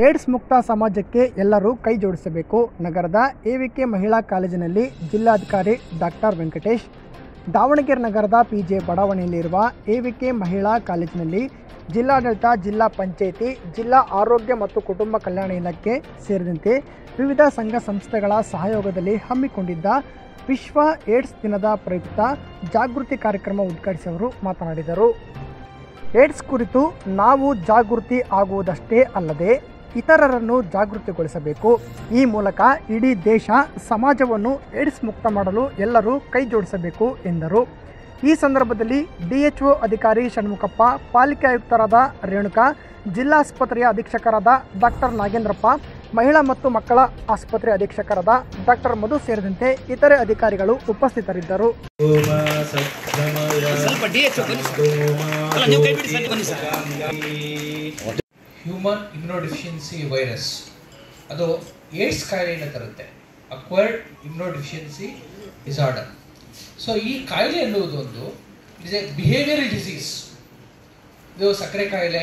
AIDS ಮುಕ್ತ ಸಮಾಜಕ್ಕೆ ಎಲ್ಲರೂ ಕೈ ಜೋಡಿಸಬೇಕು. ನಗರದ ಎವಿಕೆ ಮಹಿಳಾ ಕಾಲೇಜಿನಲ್ಲಿ ಜಿಲ್ಲಾಧಿಕಾರಿ ಡಾಕ್ಟರ್ ವೆಂಕಟೇಶ್, ದಾವಣಗೆರೆ ನಗರದ ಪಿಜೆ ಬಡಾವಣೆಯಲ್ಲಿರುವ ಎವಿಕೆ ಮಹಿಳಾ ಕಾಲೇಜಿನಲ್ಲಿ ಜಿಲ್ಲಾಡಳಿತ, ಜಿಲ್ಲಾ ಪಂಚಾಯಿತಿ, ಜಿಲ್ಲಾ ಆರೋಗ್ಯ ಮತ್ತು ಕುಟುಂಬ ಕಲ್ಯಾಣ ಇಲಾಖೆ ಸೇರಿದಂತೆ ವಿವಿಧ ಸಂಘ ಸಂಸ್ಥೆಗಳ ಸಹಯೋಗದಲ್ಲಿ ಹಮ್ಮಿಕೊಂಡಿದ್ದ ವಿಶ್ವ ಏಡ್ಸ್ ದಿನದ ಪ್ರಯುಕ್ತ ಜಾಗೃತಿ ಕಾರ್ಯಕ್ರಮ ಉದ್ಘಾಟಿಸಿ ಅವರು ಮಾತನಾಡಿದರು. ಏಡ್ಸ್ ಕುರಿತು ನಾವು ಜಾಗೃತಿ ಆಗುವುದಷ್ಟೇ ಅಲ್ಲದೆ ಇತರರನ್ನು ಜಾಗೃತಿಗೊಳಿಸಬೇಕು. ಈ ಮೂಲಕ ಇಡೀ ದೇಶ ಸಮಾಜವನ್ನು ಏಡ್ಸ್ ಮುಕ್ತ ಮಾಡಲು ಎಲ್ಲರೂ ಕೈ ಜೋಡಿಸಬೇಕು ಎಂದರು. ಈ ಸಂದರ್ಭದಲ್ಲಿ ಡಿಎಚ್ಒ ಅಧಿಕಾರಿ ಷಣ್ಮುಖಪ್ಪ, ಪಾಲಿಕೆ ಆಯುಕ್ತರಾದ ರೇಣುಕಾ, ಜಿಲ್ಲಾಸ್ಪತ್ರೆಯ ಅಧೀಕ್ಷಕರಾದ ಡಾಕ್ಟರ್ ನಾಗೇಂದ್ರಪ್ಪ, ಮಹಿಳಾ ಮತ್ತು ಮಕ್ಕಳ ಆಸ್ಪತ್ರೆ ಅಧೀಕ್ಷಕರಾದ ಡಾಕ್ಟರ್ ಮಧು ಸೇರಿದಂತೆ ಇತರೆ ಅಧಿಕಾರಿಗಳು ಉಪಸ್ಥಿತರಿದ್ದರು. ಹ್ಯೂಮನ್ ಇಮ್ಯುನೋಡಿಫಿಷಿಯನ್ಸಿ ವೈರಸ್ ಅದು ಏಡ್ಸ್ ಕಾಯಿಲೆಯನ್ನು ತರುತ್ತೆ. ಅಕ್ವೈರ್ಡ್ ಇಮ್ಯುನೋಡಿಫಿಷಿಯನ್ಸಿ ಡಿಸಾರ್ಡರ್ ಸೊ ಈ ಕಾಯಿಲೆ ಎನ್ನುವುದು ಒಂದು ಇಸ್ ಎ ಬಿಹೇವಿಯರಲ್ ಡಿಸೀಸ್ ಇದು ಸಕ್ಕರೆ ಕಾಯಿಲೆ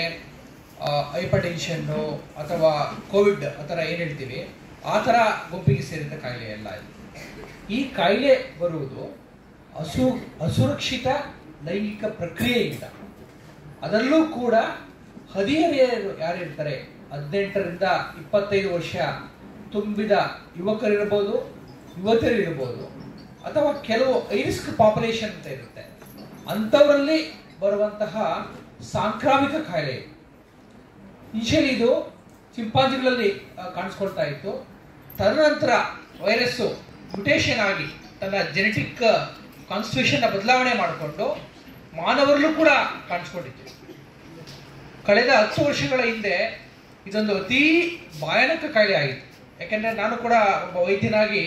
ಹೈಪರ್ ಟೆನ್ಷನ್ನು ಅಥವಾ ಕೋವಿಡ್ ಆ ಥರ ಏನು ಹೇಳ್ತೀವಿ? ಆ ಥರ ಗುಂಪಿಗೆ ಸೇರಿದ ಕಾಯಿಲೆ ಎಲ್ಲ ಈ ಕಾಯಿಲೆ ಬರುವುದು ಅಸು, ಅಸುರಕ್ಷಿತ ಲೈಂಗಿಕ ಪ್ರಕ್ರಿಯೆಯಿಂದ. ಅದರಲ್ಲೂ ಕೂಡ ಹದಿಹರೆಯರು ಯಾರಿರ್ತಾರೆ? ಹದಿನೆಂಟರಿಂದ ಇಪ್ಪತ್ತೈದು ವರ್ಷ ತುಂಬಿದ ಯುವಕರಿರ್ಬೋದು, ಯುವತಿಯರಿರ್ಬೋದು, ಅಥವಾ ಕೆಲವು ಐರಿಸ್ಕ್ ಪಾಪ್ಯುಲೇಷನ್ ಅಂತ ಇರುತ್ತೆ. ಅಂಥವರಲ್ಲಿ ಬರುವಂತಹ ಸಾಂಕ್ರಾಮಿಕ ಕಾಯಿಲೆ. ಇನಿಷಿಯಲಿ ಇದು ಚಿಂಪಾಂಜಿಗಳಲ್ಲಿ ಕಾಣಿಸ್ಕೊಳ್ತಾ ಇತ್ತು. ತದನಂತರ ವೈರಸ್ಸು ಮ್ಯುಟೇಷನ್ ಆಗಿ ತನ್ನ ಜೆನೆಟಿಕ್ ಕಾನ್ಸ್ಟಿಟ್ಯೂಷನ್ನ ಬದಲಾವಣೆ ಮಾಡಿಕೊಂಡು ಮಾನವರಲ್ಲೂ ಕೂಡ ಕಾಣಿಸ್ಕೊಂಡಿತ್ತು. ಕಳೆದ ಹತ್ತು ವರ್ಷಗಳ ಹಿಂದೆ ಇದೊಂದು ಅತೀ ಭಯಾನಕ ಕಾಯಿಲೆ ಆಗಿತ್ತು. ಯಾಕೆಂದ್ರೆ ನಾನು ಕೂಡ ಒಬ್ಬ ವೈದ್ಯನಾಗಿ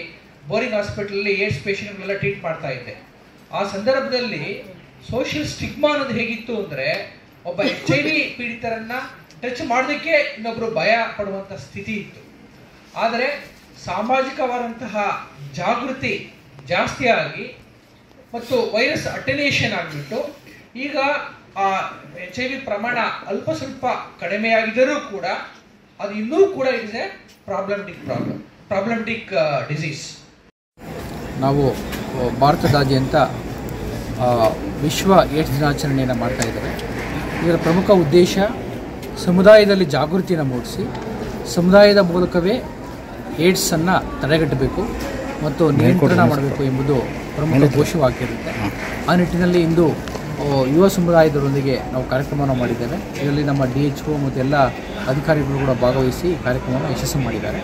ಬೋರಿಂಗ್ ಹಾಸ್ಪಿಟಲಲ್ಲಿ ಏಡ್ಸ್ ಪೇಷಂಟ್ಗಳೆಲ್ಲ ಟ್ರೀಟ್ ಮಾಡ್ತಾ ಇದ್ದೆ. ಆ ಸಂದರ್ಭದಲ್ಲಿ ಸೋಷಿಯಲ್ ಸ್ಟಿಗ್ಮಾ ಅನ್ನೋದು ಹೇಗಿತ್ತು ಅಂದ್ರೆ ಒಬ್ಬ ಎಚ್ ಐ ವಿ ಪೀಡಿತರನ್ನ ಟಚ್ ಮಾಡೋದಕ್ಕೆ ಇನ್ನೊಬ್ರು ಭಯ ಪಡುವಂತ ಸ್ಥಿತಿ ಇತ್ತು. ಆದರೆ ಸಾಮಾಜಿಕವಾದಂತಹ ಜಾಗೃತಿ ಜಾಸ್ತಿ ಆಗಿ ಮತ್ತು ವೈರಸ್ ಅಟೆನೇಷನ್ ಆಗಿಬಿಟ್ಟು ಈಗ ಆ ಎಚ್ ಐ ವಿ ಪ್ರಮಾಣ ಅಲ್ಪ ಸ್ವಲ್ಪ ಕಡಿಮೆಯಾಗಿದ್ದರೂ ಕೂಡ ಅದು ಇನ್ನೂ ಕೂಡ is a problematic problem problematic disease ನಾವು ಭಾರತದಾದ್ಯಂತ ವಿಶ್ವ ಏಡ್ಸ್ ದಿನಾಚರಣೆಯನ್ನು ಮಾಡ್ತಾ ಇದ್ದಾರೆ ಇದರ ಪ್ರಮುಖ ಉದ್ದೇಶ ಸಮುದಾಯದಲ್ಲಿ ಜಾಗೃತಿಯನ್ನು ಮೂಡಿಸಿ ಸಮುದಾಯದ ಮೂಲಕವೇ ಏಡ್ಸನ್ನು ತಡೆಗಟ್ಟಬೇಕು ಮತ್ತು ನಿಯಂತ್ರಣ ಮಾಡಬೇಕು ಎಂಬುದು ಪ್ರಮುಖ ಘೋಷವಾಗಿರುತ್ತೆ ಆ ನಿಟ್ಟಿನಲ್ಲಿ ಇಂದು ಯುವ ಸಮುದಾಯದೊಂದಿಗೆ ನಾವು ಕಾರ್ಯಕ್ರಮವನ್ನು ಮಾಡಿದ್ದೇವೆ. ಇದರಲ್ಲಿ ನಮ್ಮ ಡಿ ಎಚ್ ಒ ಮತ್ತು ಎಲ್ಲ ಅಧಿಕಾರಿಗಳು ಕೂಡ ಭಾಗವಹಿಸಿ ಕಾರ್ಯಕ್ರಮವನ್ನು ಯಶಸ್ಸು ಮಾಡಿದ್ದಾರೆ.